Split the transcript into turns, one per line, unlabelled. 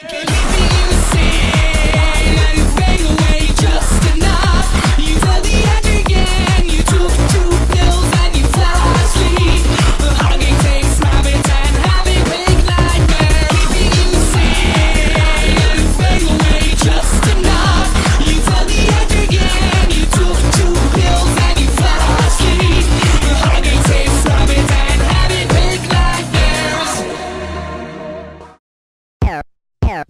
Give Here.